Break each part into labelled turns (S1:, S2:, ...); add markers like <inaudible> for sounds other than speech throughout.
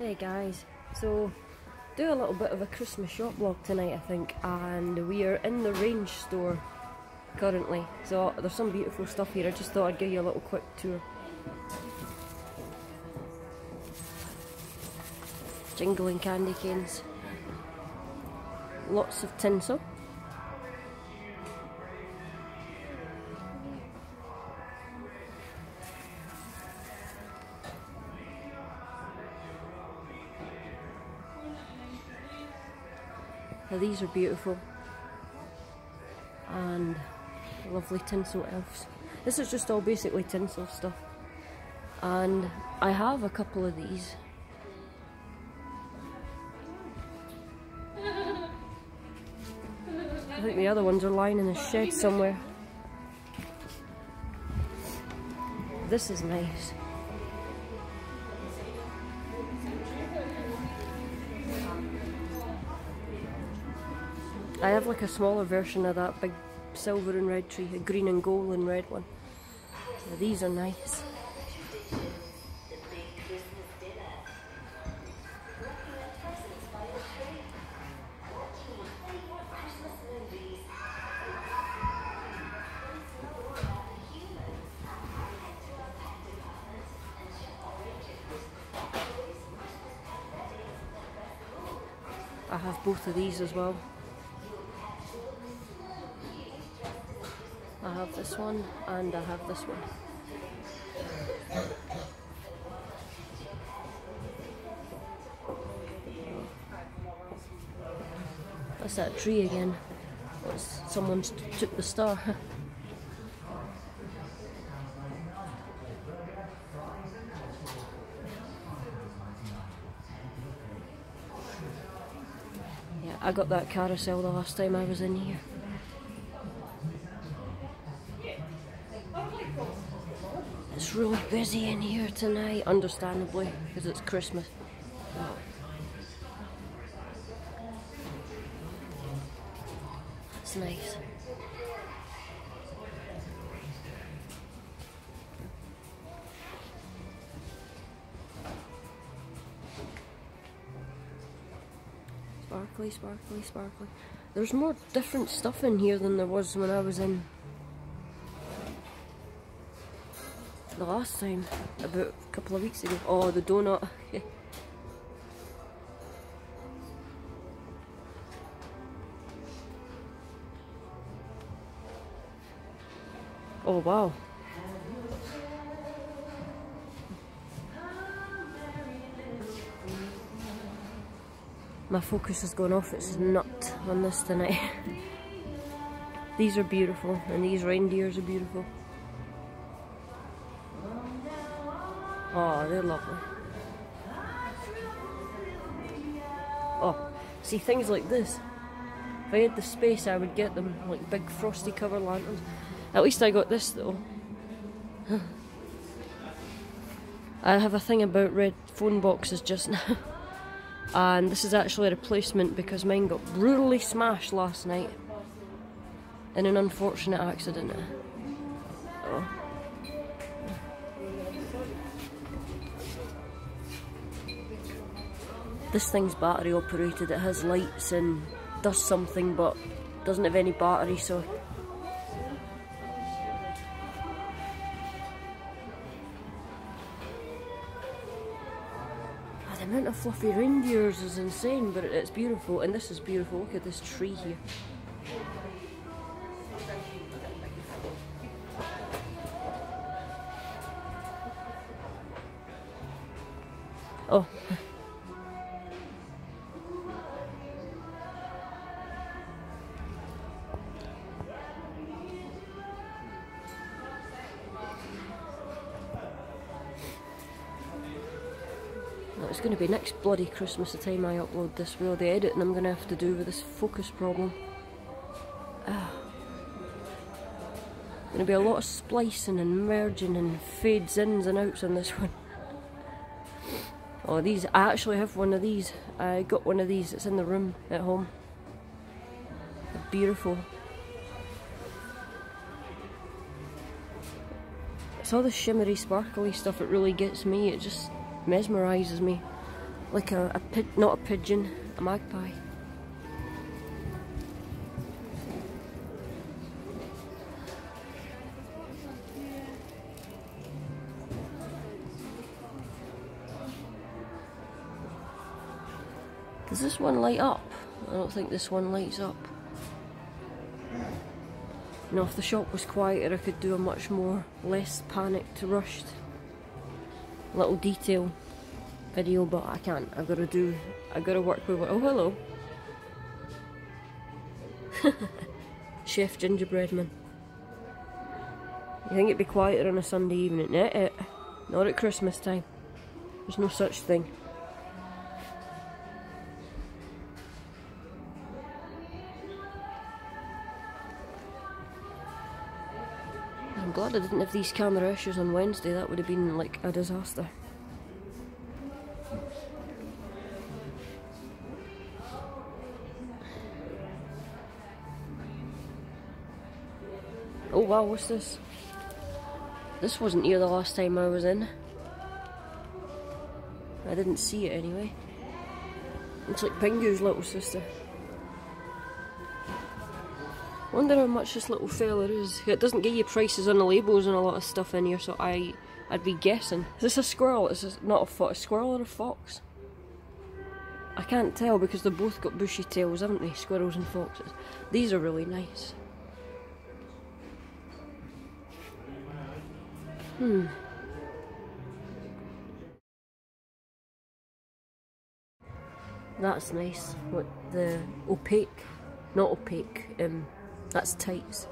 S1: Hey guys, so do a little bit of a Christmas shop vlog tonight I think and we are in the Range store currently. So there's some beautiful stuff here. I just thought I'd give you a little quick tour. Jingling candy canes, lots of tinsel these are beautiful and lovely tinsel elves. This is just all basically tinsel stuff. And I have a couple of these. I think the other ones are lying in a shed somewhere. This is nice. I have like a smaller version of that big silver and red tree, a green and gold and red one. Now these are nice. I have both of these as well. This one and I have this one. That's that tree again. It's, someone's took the star. <laughs> yeah, I got that carousel the last time I was in here. It's really busy in here tonight, understandably, because it's Christmas. It's nice. Sparkly, sparkly, sparkly. There's more different stuff in here than there was when I was in the last time, about a couple of weeks ago. Oh, the donut. <laughs> oh, wow. My focus has gone off, it's nut on this tonight. <laughs> these are beautiful, and these reindeers are beautiful. Oh, they're lovely. Oh, see things like this. If I had the space, I would get them like big frosty cover lanterns. At least I got this though. I have a thing about red phone boxes just now. <laughs> and this is actually a replacement because mine got brutally smashed last night in an unfortunate accident. This thing's battery operated, it has lights and does something but doesn't have any battery so oh, the amount of fluffy reindeers is insane but it's beautiful and this is beautiful, look at this tree here. Oh. <laughs> going to be next bloody Christmas the time I upload this with all the editing I'm going to have to do with this focus problem. <sighs> Ah. Going to be a lot of splicing and merging and fades ins and outs on this <laughs> one. Oh, these, I actually have one of these. I got one of these, it's in the room at home. They're beautiful. It's all the shimmery, sparkly stuff that really gets me. It just mesmerises me. Like a, a not a pigeon, a magpie. Does this one light up? I don't think this one lights up. You know, if the shop was quieter I could do a much more less panicked, rushed little detail video but I can't. I've got to do, I've got to work with, oh hello. <laughs> Chef Gingerbread Man. You think it'd be quieter on a Sunday evening? Eh, eh. Not at Christmas time. There's no such thing. I'm glad I didn't have these camera issues on Wednesday, that would have been like a disaster. Oh, wow, what's this? This wasn't here the last time I was in. I didn't see it anyway. Looks like Pingu's little sister. Wonder how much this little fella is. It doesn't give you prices on the labels and a lot of stuff in here, so I, I'd be guessing. Is this a squirrel? Is this not a, fo a squirrel or a fox? I can't tell because they've both got bushy tails, haven't they? Squirrels and foxes. These are really nice. Hmm. That's nice. What the opaque, not opaque, um, that's tights.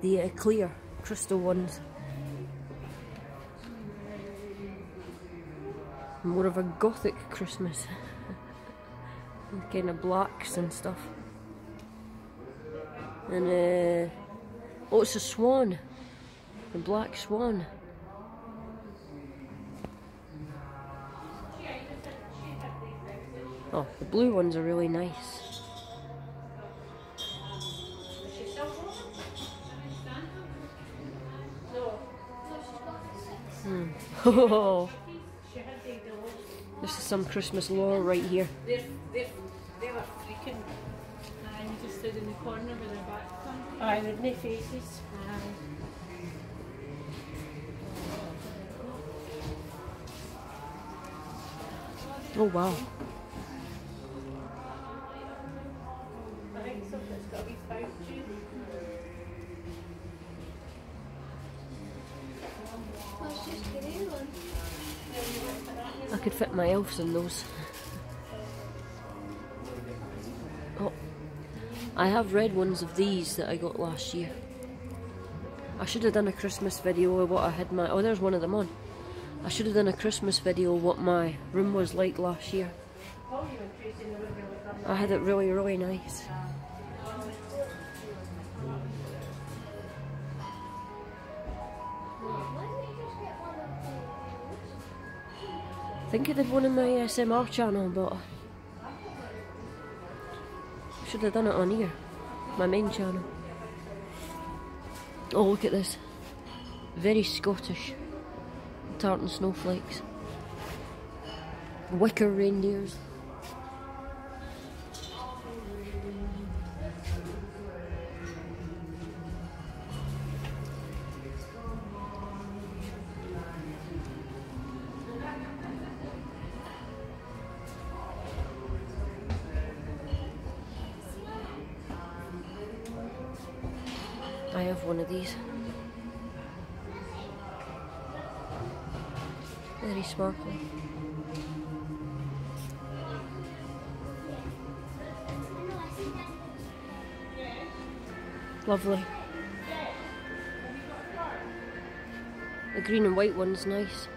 S1: The uh, clear crystal ones. More of a gothic Christmas. <laughs> kind of blacks and stuff. And uh, oh, it's a swan. The black swan. Oh, the blue ones are really nice. Hmm. Oh, <laughs> this is some Christmas lore right here.
S2: They're, they're, they were freaking. And you just stood in the corner with their back turned. Aye, with no faces. Aye.
S1: Oh wow. My elves and those. Oh, I have red ones of these that I got last year. I should have done a Christmas video of what I had my. Oh, there's one of them on. I should have done a Christmas video what my room was like last year. I had it really, really nice. Think I did one in my uh, ASMR channel, but should have done it on here, my main channel. Oh, look at this. Very Scottish. Tartan snowflakes. Wicker reindeers. Lovely. The green and white one's nice.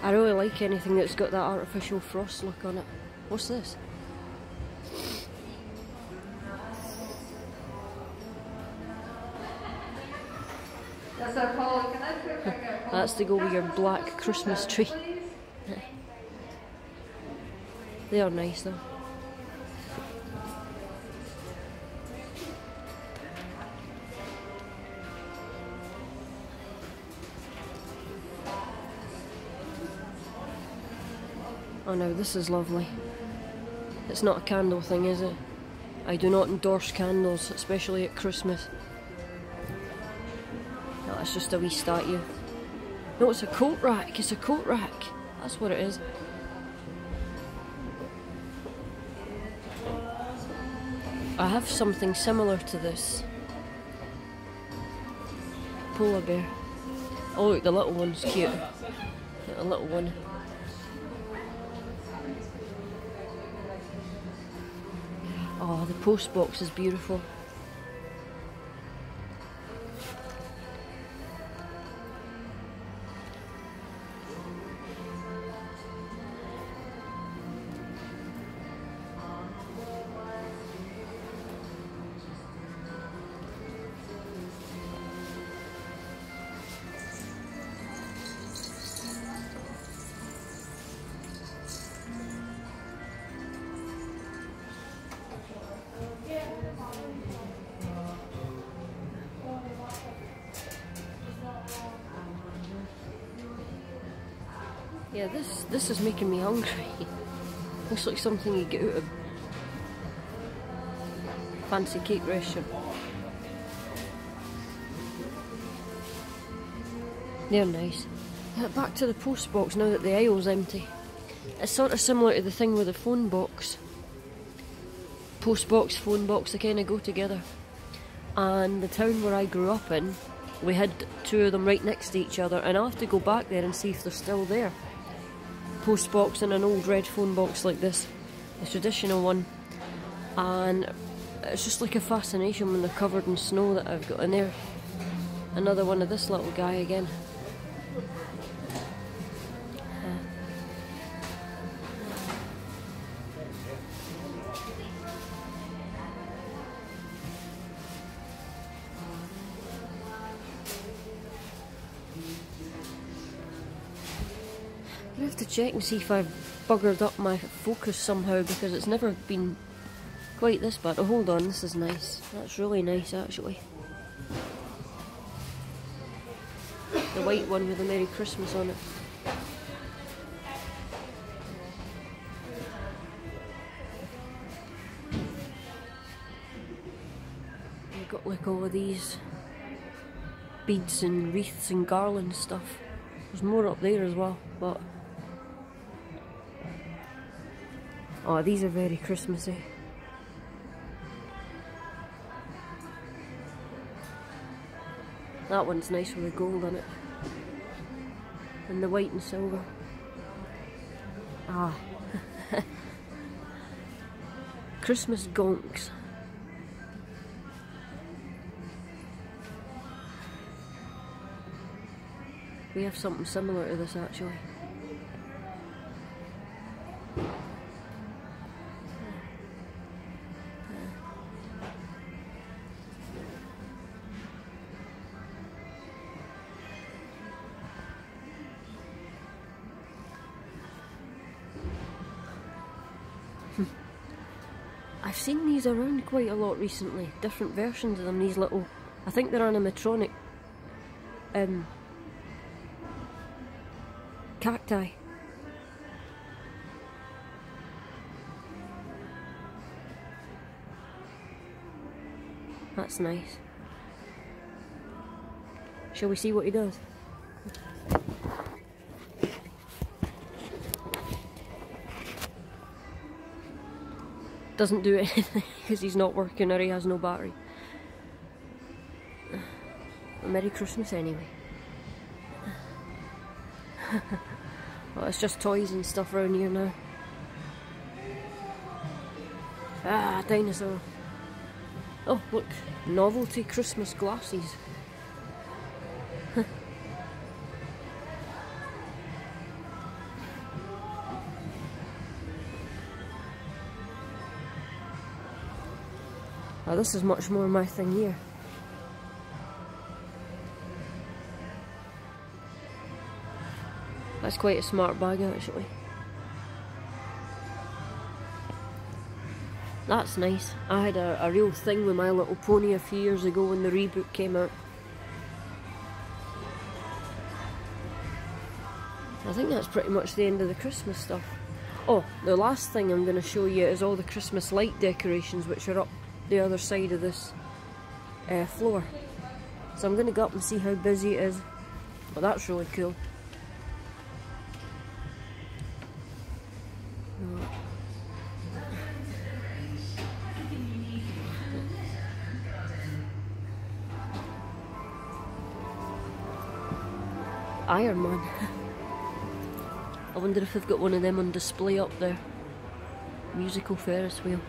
S1: I really like anything that's got that artificial frost look on it. What's this? That's <laughs> to go with your black Christmas tree. they are nice though. Oh no, this is lovely. It's not a candle thing, is it? I do not endorse candles, especially at Christmas. No, it's just a wee statue. No, it's a coat rack. It's a coat rack. That's what it is. I have something similar to this. Polar bear. Oh look, the little one's cute. The little one. The post box is beautiful. Yeah, this this is making me hungry. <laughs> Looks like something you get out of fancy cake restaurant. They're nice. Uh, back to the post box now that the aisle's empty. It's sort of similar to the thing with the phone box. Post box, phone box, they kind of go together. And the town where I grew up in, we had two of them right next to each other, and I'll have to go back there and see if they're still there post box and an old red phone box like this, the traditional one, and it's just like a fascination when they're covered in snow that I've got in there. Another one of this little guy again. Check and see if I've buggered up my focus somehow because it's never been quite this bad. Oh, hold on, this is nice. That's really nice, actually. The white one with the Merry Christmas on it. You've got like all of these beads and wreaths and garland stuff. There's more up there as well, but Oh, these are very Christmassy. That one's nice with the gold on it. And the white and silver. Ah. <laughs> Christmas gonks. We have something similar to this actually. I've seen these around quite a lot recently. Different versions of them, these little... I think they're animatronic um, cacti. That's nice. Shall we see what he does? Doesn't do <laughs> anything because he's not working or he has no battery. <sighs> Merry Christmas anyway. <laughs> well, it's just toys and stuff around here now. Ah, dinosaur. Oh, look, novelty Christmas glasses. Oh, this is much more my thing here. That's quite a smart bag actually. That's nice. I had a, a real thing with My Little Pony a few years ago when the reboot came out. I think that's pretty much the end of the Christmas stuff. Oh, the last thing I'm going to show you is all the Christmas light decorations which are up the other side of this uh, floor. So I'm going to go up and see how busy it is. But that's really cool. Iron Man. <laughs> I wonder if they've got one of them on display up there. Musical Ferris wheel.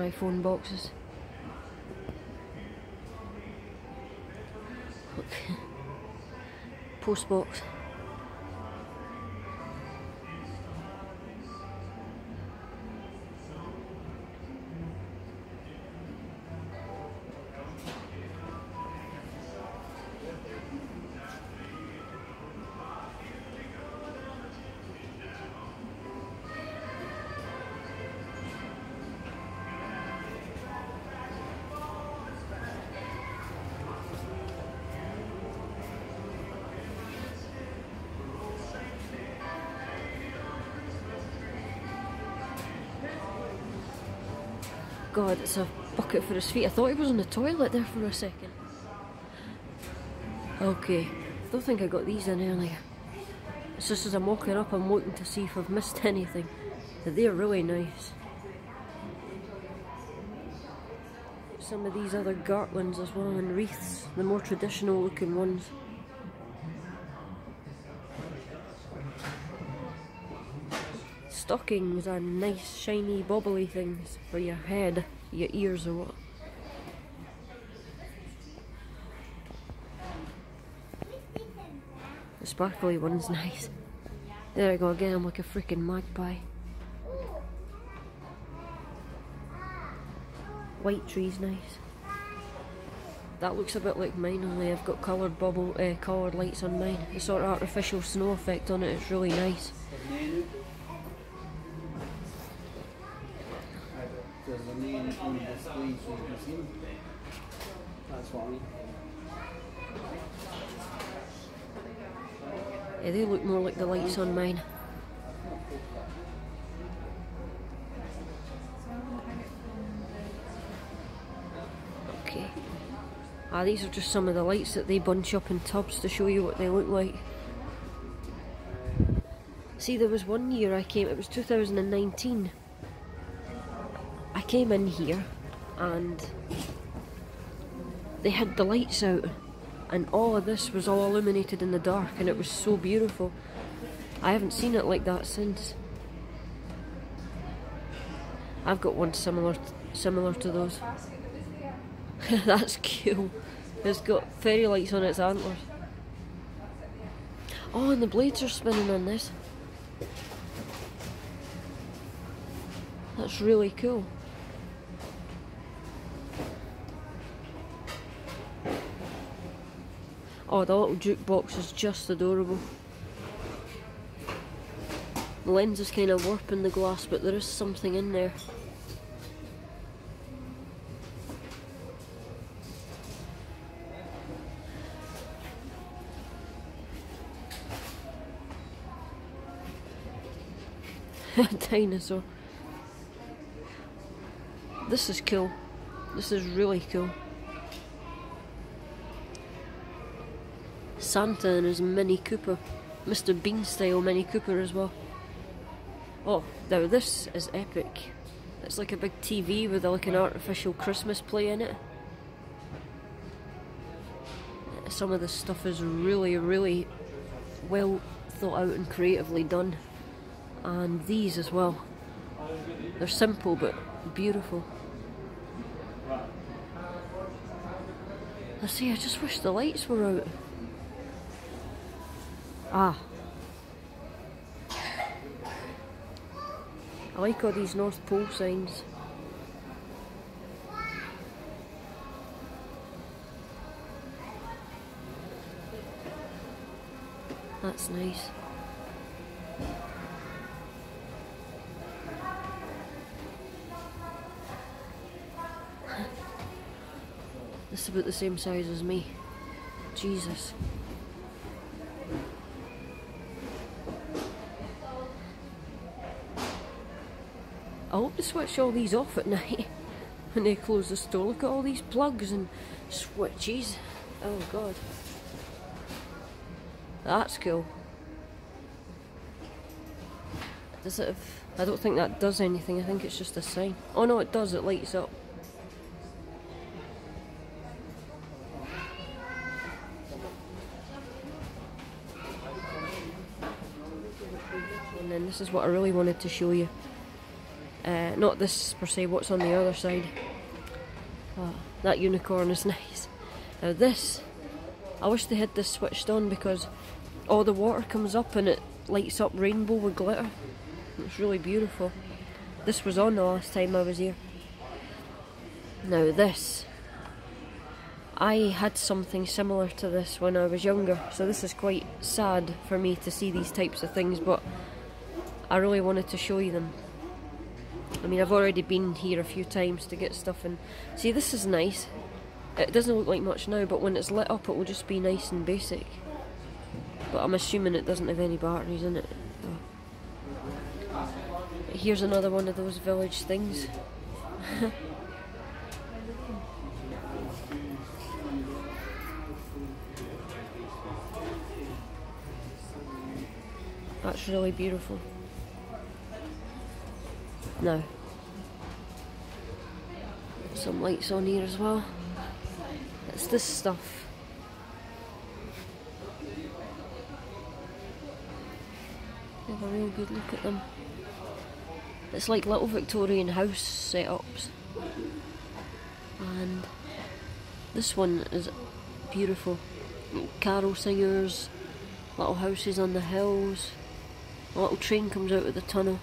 S1: My phone boxes. <laughs> Post box. God, it's a bucket for his feet. I thought he was on the toilet there for a second. Okay, don't think I got these in earlier. It's just as I'm walking up, I'm looking to see if I've missed <laughs> anything. They're really nice. Some of these other garlands as well, and wreaths, the more traditional looking ones. stockings are nice shiny bobbly things for your head, your ears or what. The sparkly one's nice. There I go again, I'm like a freaking magpie. White tree's nice. That looks a bit like mine, only I've got coloured bubble, uh, coloured lights on mine. The sort of artificial snow effect on it, it's really nice. On the so you can see them. That's mean. Yeah, they look more like the lights on mine. Okay. Ah, these are just some of the lights that they bunch up in tubs to show you what they look like. See, there was one year I came, it was 2019, came in here and they had the lights out and all of this was all illuminated in the dark and it was so beautiful. I haven't seen it like that since. I've got one similar similar to those. <laughs> That's cool. It's got fairy lights on its antlers. Oh, and the blades are spinning on this. That's really cool. Oh, the little jukebox is just adorable. The lens is kind of warping the glass, but there is something in there. <laughs> A dinosaur. This is cool. This is really cool. Santa and his Mini Cooper. Mr. Bean style Mini Cooper as well. Oh, now this is epic. It's like a big TV with a, like an artificial Christmas play in it. Some of this stuff is really, really well thought out and creatively done. And these as well. They're simple but beautiful. I see, I just wish the lights were out. Ah. I like all these North Pole signs. That's nice. <laughs> That's about the same size as me. Jesus. Switch all these off at night <laughs> when they close the store. Look at all these plugs and switches. Oh god. That's cool. Does it have... I don't think that does anything. I think it's just a sign. Oh no, it does. It lights up. And then this is what I really wanted to show you. Not this per se, what's on the other side. Oh, that unicorn is <laughs> nice. Now this, I wish they had this switched on because all the water comes up and it lights up rainbow with glitter. It's really beautiful. This was on the last time I was here. Now this, I had something similar to this when I was younger, so this is quite sad for me to see these types of things, but I really wanted to show you them. I mean, I've already been here a few times to get stuff and see this is nice. It doesn't look like much now, but when it's lit up it will just be nice and basic. But I'm assuming it doesn't have any batteries in it. Here's another one of those village things. <laughs> That's really beautiful. Now, some lights on here as well. It's this stuff. Have a real good look at them. It's like little Victorian house setups. And this one is beautiful. Carol singers, little houses on the hills. A little train comes out of the tunnel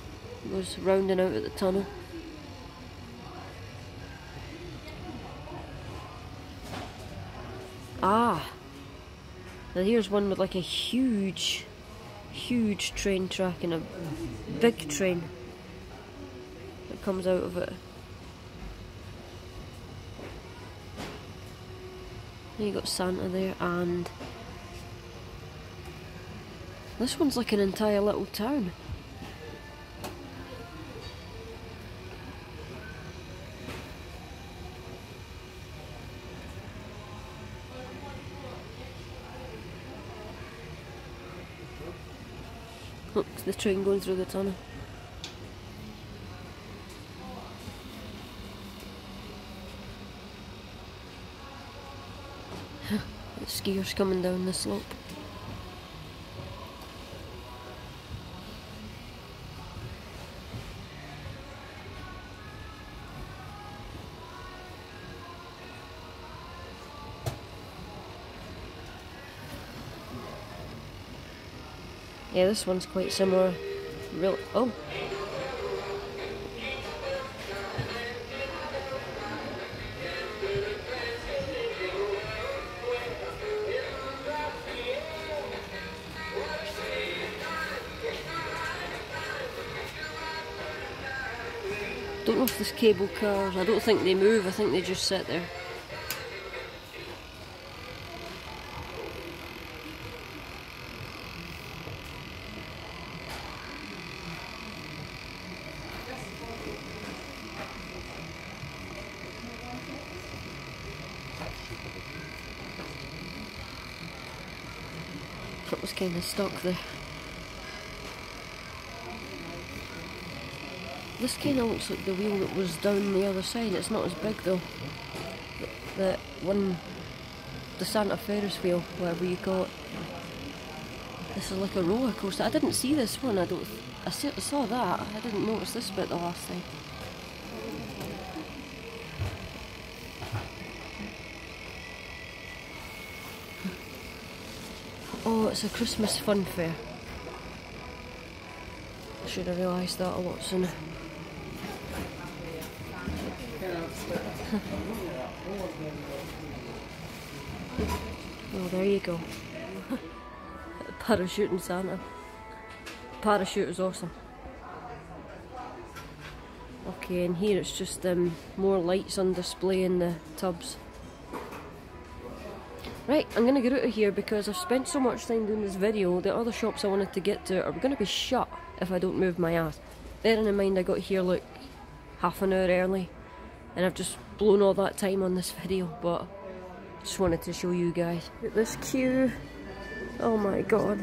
S1: goes rounding out at the tunnel. Ah! Now here's one with like a huge, huge train track and a big train that comes out of it. you got Santa there and this one's like an entire little town. The train going through the tunnel. the <laughs> skiers coming down the slope. Yeah, this one's quite similar. Real oh. Don't know if this cable cars, I don't think they move, I think they just sit there. Kind of stuck there. This kind of looks like the wheel that was down the other side. It's not as big though. The, the one, the Santa Ferris wheel, whatever you call it. This is like a roller coaster. I didn't see this one. I don't. I saw that. I didn't notice this bit the last time. It's a Christmas fun fair. I should have realised that a lot sooner. oh, there you go. <laughs> parachuting Santa. Parachute is awesome. Okay, and here it's just um, more lights on display in the tubs. Right, I'm going to get out of here because I've spent so much time doing this video, the other shops I wanted to get to are going to be shut if I don't move my ass. Bearing in mind I got here like half an hour early and I've just blown all that time on this video, but just wanted to show you guys. This queue, oh my god.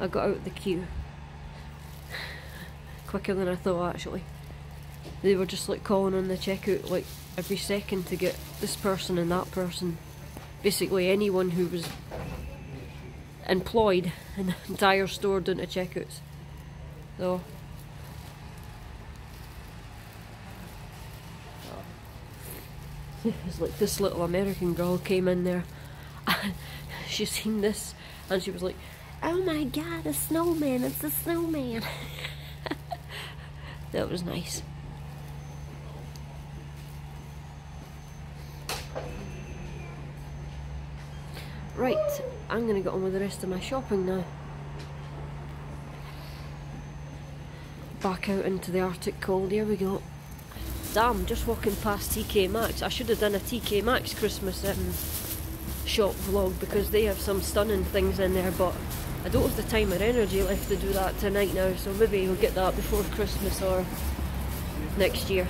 S1: I got out the queue. Quicker than I thought actually. They were just like calling on the checkout like every second to get this person and that person. Basically anyone who was employed <laughs> in the entire store doing the checkouts. So <laughs> it's like this little American girl came in there and <laughs> she seen this and she was like Oh my god, a snowman, it's a snowman. That was nice. Right, I'm gonna get on with the rest of my shopping now. Back out into the Arctic cold, here we go. Damn, just walking past TK Maxx. I should have done a TK Maxx Christmas um, shop vlog because they have some stunning things in there, but I don't have the time or energy left to do that tonight now, so maybe we'll get that before Christmas or next year.